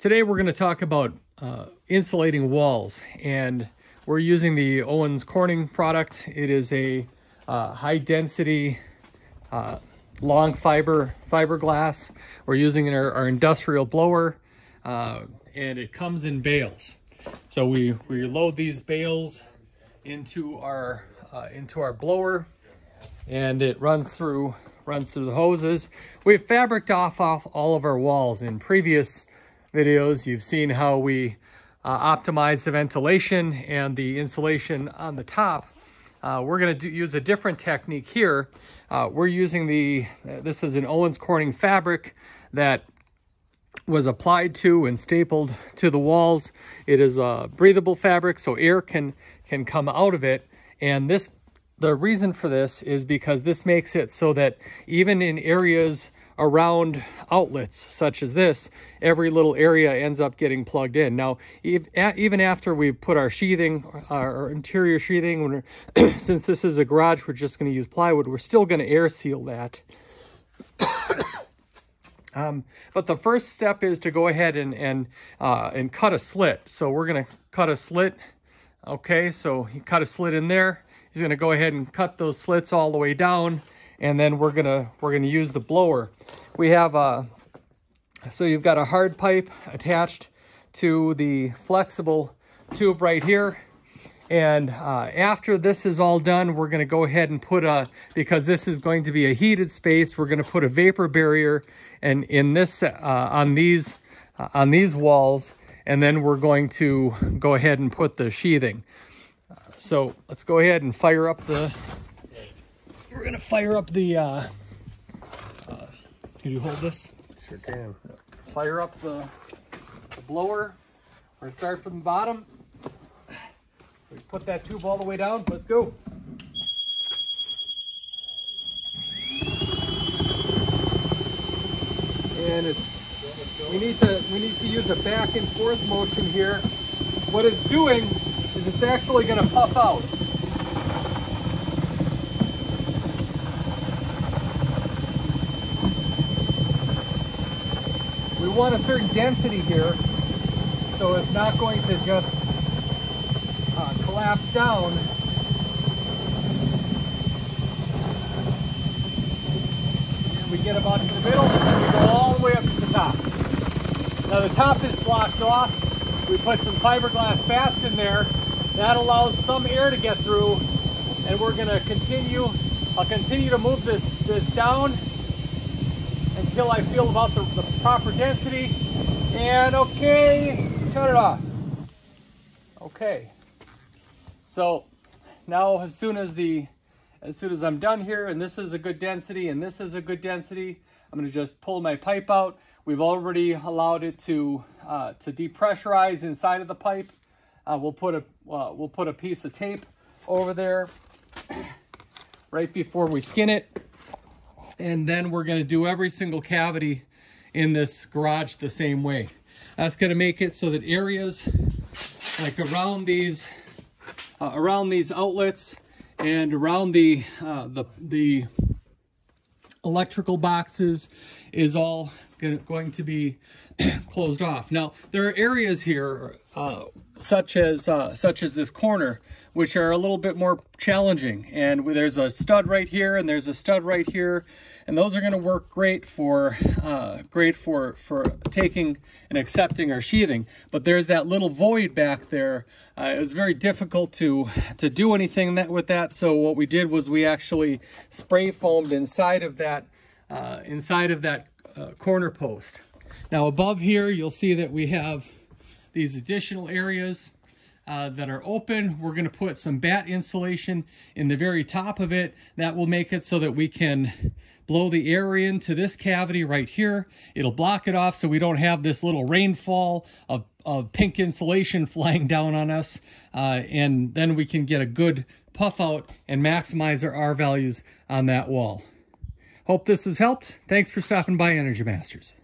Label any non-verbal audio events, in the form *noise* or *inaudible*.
Today we're going to talk about uh, insulating walls and we're using the Owens Corning product. It is a uh, high density uh, long fiber fiberglass. We're using our, our industrial blower uh, and it comes in bales. So we, we load these bales into our uh, into our blower and it runs through runs through the hoses. We've fabriced off, off all of our walls. In previous videos, you've seen how we uh, optimize the ventilation and the insulation on the top. Uh, we're going to use a different technique here. Uh, we're using the, uh, this is an Owens Corning fabric that was applied to and stapled to the walls. It is a breathable fabric, so air can, can come out of it. And this the reason for this is because this makes it so that even in areas around outlets such as this, every little area ends up getting plugged in. Now, even after we put our sheathing, our interior sheathing, *clears throat* since this is a garage, we're just going to use plywood, we're still going to air seal that. *coughs* um, but the first step is to go ahead and, and, uh, and cut a slit. So we're going to cut a slit. Okay, so you cut a slit in there He's gonna go ahead and cut those slits all the way down and then we're gonna we're gonna use the blower. We have a, so you've got a hard pipe attached to the flexible tube right here. And uh, after this is all done, we're gonna go ahead and put a, because this is going to be a heated space, we're gonna put a vapor barrier and in this, uh, on these, uh, on these walls, and then we're going to go ahead and put the sheathing. So let's go ahead and fire up the, we're gonna fire up the, uh, uh, can you hold this? Sure can. Fire up the, the blower. We're gonna start from the bottom. We put that tube all the way down, let's go. And it's, we need to, we need to use a back and forth motion here. What it's doing it's actually going to puff out. We want a certain density here, so it's not going to just uh, collapse down. And we get about to the middle, and then we go all the way up to the top. Now the top is blocked off. We put some fiberglass batts in there that allows some air to get through and we're gonna continue, I'll continue to move this, this down until I feel about the, the proper density. And okay, shut it off. Okay. So now as soon as the, as soon as I'm done here and this is a good density and this is a good density, I'm gonna just pull my pipe out. We've already allowed it to, uh, to depressurize inside of the pipe. Uh, we'll put a uh, we'll put a piece of tape over there *clears throat* right before we skin it. And then we're gonna do every single cavity in this garage the same way. That's gonna make it so that areas like around these uh, around these outlets and around the uh, the the electrical boxes is all going to be *clears throat* closed off. Now, there are areas here, uh, such as uh, such as this corner, which are a little bit more challenging. And there's a stud right here, and there's a stud right here, and those are going to work great for uh, great for for taking and accepting our sheathing. But there's that little void back there. Uh, it was very difficult to to do anything that with that. So what we did was we actually spray foamed inside of that uh, inside of that uh, corner post. Now above here, you'll see that we have these additional areas uh, that are open. We're gonna put some batt insulation in the very top of it. That will make it so that we can blow the air into this cavity right here. It'll block it off so we don't have this little rainfall of, of pink insulation *laughs* flying down on us. Uh, and then we can get a good puff out and maximize our R values on that wall. Hope this has helped. Thanks for stopping by Energy Masters.